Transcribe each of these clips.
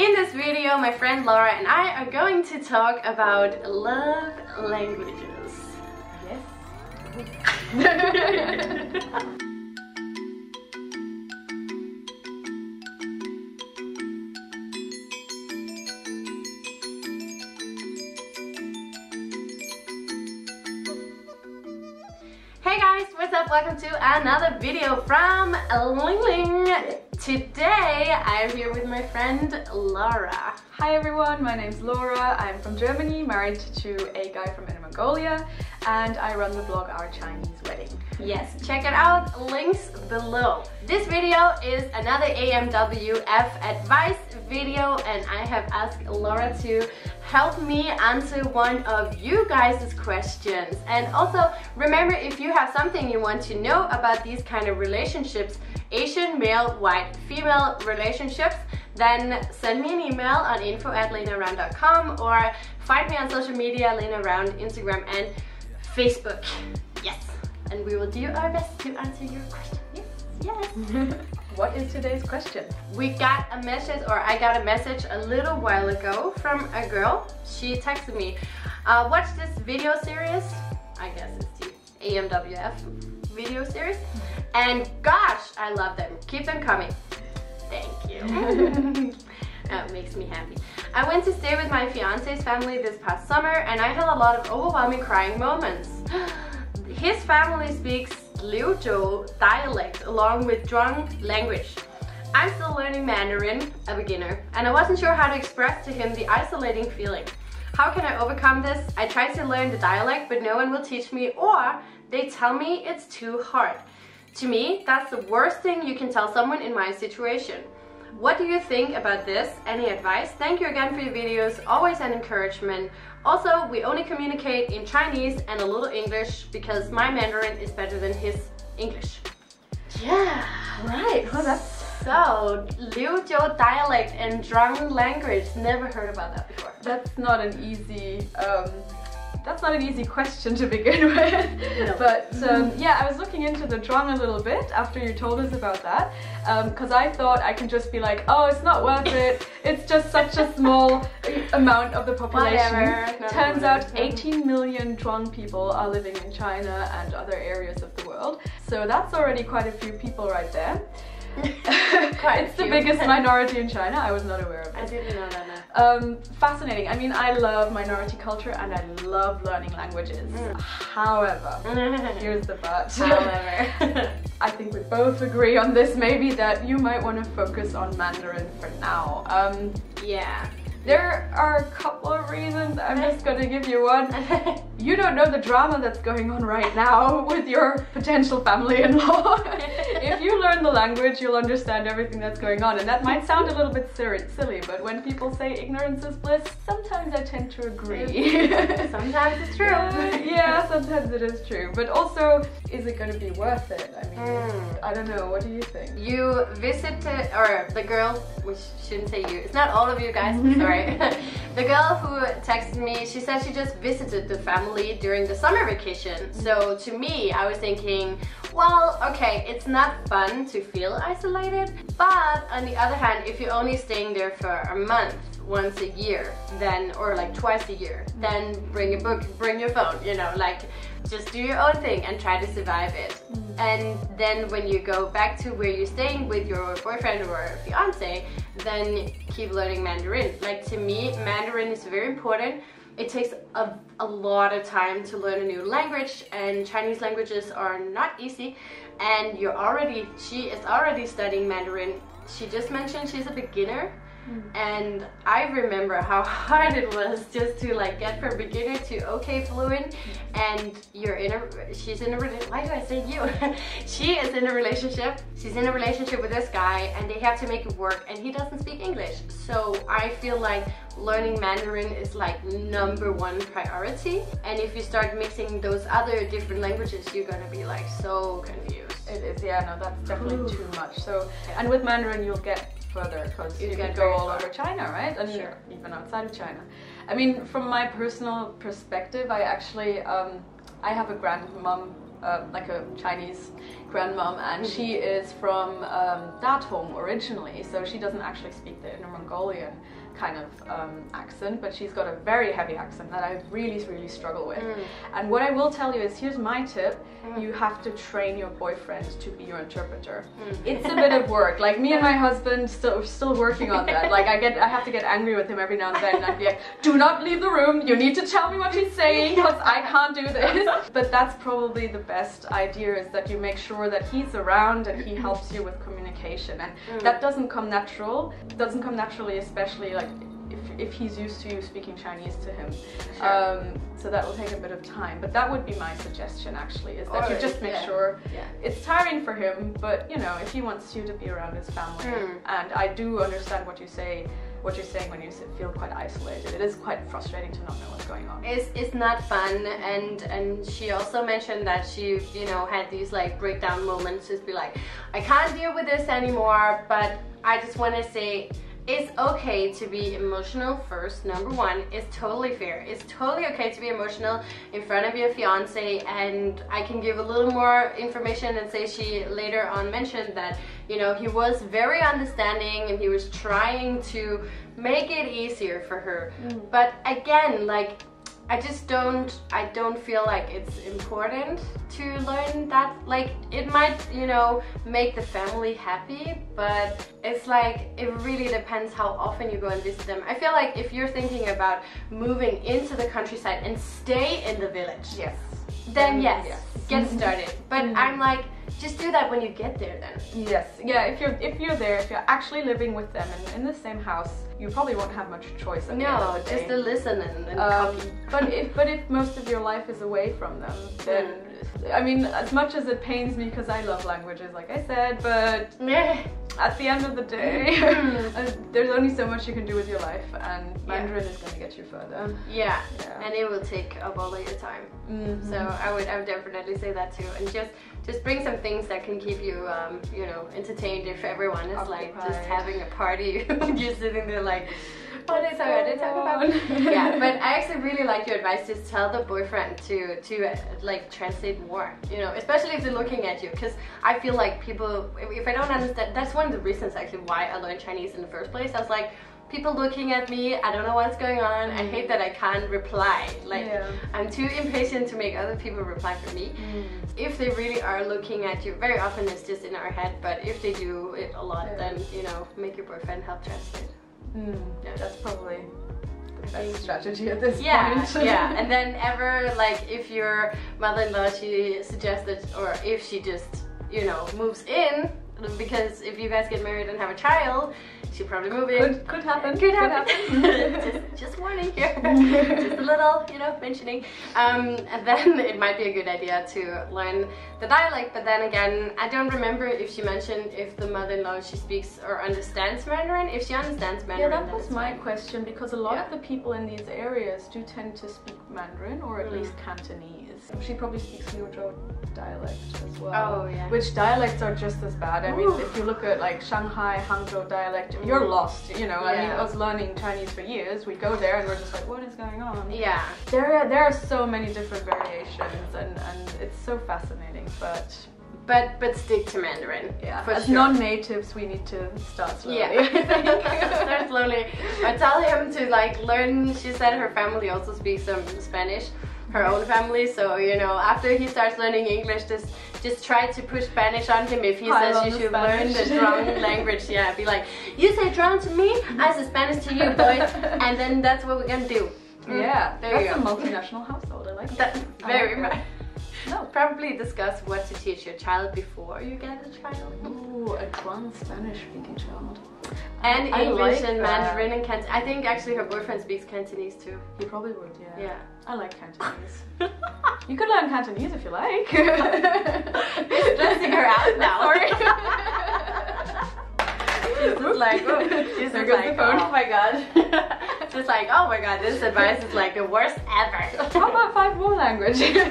In this video, my friend Laura and I are going to talk about love languages. Yes. Hey guys, what's up? Welcome to another video from Lingling. Today I'm here with my friend Laura. Hi everyone, my name's Laura. I'm from Germany, married to a guy from Inner Mongolia, and I run the blog Our Chinese. Yes, check it out, links below. This video is another AMWF advice video and I have asked Laura to help me answer one of you guys' questions. And also, remember if you have something you want to know about these kind of relationships, Asian male, white, female relationships, then send me an email on info at lenaaround.com or find me on social media, Lenaaround, Instagram and Facebook. Yes, and we will do our best to answer your question. Yes, yes. what is today's question? We got a message, or I got a message a little while ago from a girl. She texted me, uh, watch this video series. I guess it's the AMWF video series. And gosh, I love them. Keep them coming. Thank you. that makes me happy. I went to stay with my fiance's family this past summer and I had a lot of overwhelming crying moments. His family speaks Liuzhou dialect along with Zhuang language. I'm still learning Mandarin, a beginner, and I wasn't sure how to express to him the isolating feeling. How can I overcome this? I tried to learn the dialect, but no one will teach me, or they tell me it's too hard. To me, that's the worst thing you can tell someone in my situation. What do you think about this? Any advice? Thank you again for your videos, always an encouragement. Also, we only communicate in Chinese and a little English because my Mandarin is better than his English. Yeah, right. Well, that's so, Liuzhou dialect and Zhuang language. Never heard about that before. That's not an easy um, that's not an easy question to begin with. No. But um, yeah, I was looking into the Zhuang a little bit after you told us about that, because um, I thought I can just be like, oh, it's not worth it. It's just such a small amount of the population. Turns out 18 million Zhuang people are living in China and other areas of the world. So that's already quite a few people right there. It's the biggest minority in China. I was not aware of it. I didn't know that. Um, fascinating. I mean, I love minority culture and I love learning languages. Mm. However, here's the but. However, I think we both agree on this. Maybe that you might want to focus on Mandarin for now. Um, yeah. There are a couple of reasons. I'm just gonna give you one. You don't know the drama that's going on right now with your potential family-in-law. if you learn the language, you'll understand everything that's going on. And that might sound a little bit silly, but when people say ignorance is bliss, sometimes I tend to agree. sometimes it's true. Yeah, sometimes it is true. But also, is it gonna be worth it? I mean, mm. I don't know. What do you think? You visited, or the girl, which shouldn't say you. It's not all of you guys. Sorry. the girl who texted me, she said she just visited the family during the summer vacation. So to me, I was thinking, well, okay, it's not fun to feel isolated, but on the other hand, if you're only staying there for a month, once a year, then, or like twice a year, then bring a book, bring your phone, you know, like just do your own thing and try to survive it. Mm. And then when you go back to where you're staying with your boyfriend or fiance, then keep learning Mandarin. Like to me, Mandarin is very important. It takes a, a lot of time to learn a new language and Chinese languages are not easy. And you're already, she is already studying Mandarin. She just mentioned she's a beginner Mm. And I remember how hard it was just to like get from beginner to okay fluent. And you're in a, she's in a, why do I say you? she is in a relationship. She's in a relationship with this guy and they have to make it work and he doesn't speak English. So I feel like learning Mandarin is like number one priority. And if you start mixing those other different languages, you're gonna be like so confused. It is, yeah, no, that's definitely Ooh. too much. So, and with Mandarin, you'll get further because you, can go all far. over China, right? And sure. even outside of China. I mean, from my personal perspective, I actually, um, I have a grandmom uh, like a Chinese grandmom, and mm-hmm. she is from um, Datong originally, so she doesn't actually speak the Inner Mongolian kind of um, accent, but she's got a very heavy accent that I really, really struggle with. Mm. And what I will tell you is here's my tip mm. you have to train your boyfriend to be your interpreter. Mm. It's a bit of work. Like me and my husband still still working on that. Like I get I have to get angry with him every now and then and I'd be like, do not leave the room, you need to tell me what he's saying because I can't do this. But that's probably the best idea is that you make sure that he's around and he helps you with communication. And mm. that doesn't come natural. It doesn't come naturally, especially like if, if he's used to you speaking Chinese to him. Sure. Um, so that will take a bit of time. But that would be my suggestion actually, is that you just make yeah. sure yeah. it's tiring for him, but you know, if he wants you to be around his family. Mm. And I do understand what you say what you're saying when you feel quite isolated. It is quite frustrating to not know what's going on. It's, it's not fun and and she also mentioned that she you know had these like breakdown moments just be like I can't deal with this anymore but I just want to say it's okay to be emotional first, number one. It's totally fair. It's totally okay to be emotional in front of your fiance and I can give a little more information and say she later on mentioned that, you know, he was very understanding and he was trying to make it easier for her. Mm. But again, like I just don't I don't feel like it's important to learn that like it might you know make the family happy but it's like it really depends how often you go and visit them. I feel like if you're thinking about moving into the countryside and stay in the village yes. then mm, yes, yes. Get started but mm -hmm. I'm like just do that when you get there then. Yes, yeah, if you're if you're there, if you're actually living with them and in the same house, you probably won't have much choice at no, just to listen and, and um, copy. But if but if most of your life is away from them, then mm. I mean, as much as it pains me because I love languages, like I said, but at the end of the day, uh, there's only so much you can do with your life, and Mandarin yeah. is going to get you further. Yeah. yeah. and it will take up all of your time. Mm -hmm. So I would, I would definitely say that too, and just just bring some things that can keep you, um, you know, entertained. If everyone is Occupied. like just having a party, you're sitting there like what is our to talk about? yeah, but I actually really like your advice. Just tell the boyfriend to to uh, like translate more. You know, especially if they're looking at you, because I feel like people. If I don't understand, that's one of the reasons actually why I learned Chinese in the first place. I was like people looking at me i don't know what's going on i hate that i can't reply like yeah. i'm too impatient to make other people reply for me mm. if they really are looking at you very often it's just in our head but if they do it a lot yeah. then you know make your boyfriend help translate Mm, yeah, that's probably the best strategy at this yeah, point. yeah, and then ever like if your mother-in-law she suggested or if she just you know moves in because if you guys get married and have a child she probably move in. Could, could happen. Could, happen. just, just warning here. just a little, you know, mentioning. Um, and then it might be a good idea to learn the dialect. But then again, I don't remember if she mentioned if the mother-in-law she speaks or understands Mandarin. If she understands Mandarin, yeah, that was my fine. question because a lot yeah. of the people in these areas do tend to speak Mandarin or at mm. least Cantonese. She probably speaks Liuzhou dialect as well. Oh yeah. Which dialects are just as bad. I mean, if you look at like Shanghai, Hangzhou dialect, you're lost. You know, yeah. I mean, I was learning Chinese for years. We go there and we're just like, what is going on? Yeah. There are there are so many different variations, and and it's so fascinating, but. But but stick to Mandarin. Yeah. For As sure. non-natives, we need to start slowly. Yeah. start slowly. I tell him to like learn. She said her family also speaks some Spanish her own family. So you know, after he starts learning English, just just try to push Spanish on him. If he I says you should Spanish. learn the Zhuang language, yeah, be like, you say Zhuang to me, I say Spanish to you, boy, and then that's what we're gonna do. Mm. Yeah, there that's you go. a multinational household. I like that. Very much. No. Probably discuss what to teach your child before you get a child. Ooh, advanced Spanish speaking child. And I English like and Mandarin and Cantonese. I think actually her boyfriend speaks Cantonese too. He probably would, yeah. Yeah. I like Cantonese. you could learn Cantonese if you like. Stressing her out now. She's like, oh, she's there like, oh my god. just like, oh my god, this advice is like the worst ever. How about five more languages?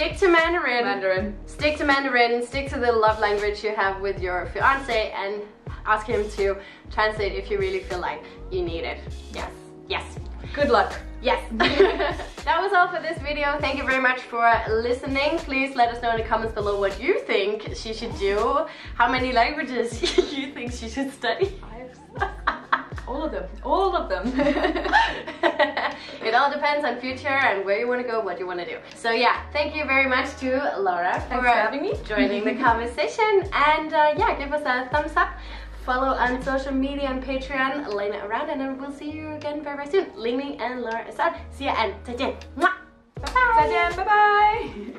Stick to Mandarin. Mandarin. Stick to Mandarin, stick to the love language you have with your fiance and ask him to translate if you really feel like you need it. Yes, yes. Good luck. Yes. that was all for this video. Thank you very much for listening. Please let us know in the comments below what you think she should do. How many languages you think she should study. all of them. All of them it all depends on future and where you want to go, what you want to do. So yeah, thank you very much to Laura for, for having me, joining the conversation, and uh, yeah, give us a thumbs up. Follow on social media and Patreon, Lena around, and then we'll see you again very, very soon. Ling Ling and Laura is out. See ya and 再见. Bye bye. 再见, bye bye.